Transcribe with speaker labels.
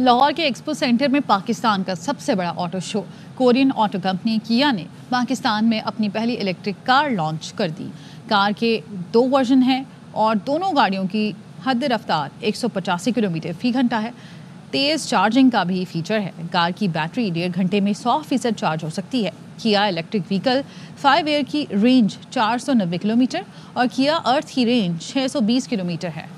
Speaker 1: लाहौर के expo centre में पाकिस्तान का सबसे बड़ा auto show, Korean auto company Kia ने पाकिस्तान में अपनी पहली इलेक्ट्रिक कार लॉन्च कर दी। कार के दो वर्जन हैं और दोनों गाड़ियों की हद रफ्तार एक सौ पचासी किलोमीटर फ़ी घंटा है। तेज़ चार्जिंग का भी फीचर है। कार की बैटरी डेढ़ घंटे में सौ फ़ीसद चार्ज हो सकती है। Kia electric vehicle five air की रेंज 490 किलोमीटर और किया अर्थ की रेंज 620 किलोमीटर है।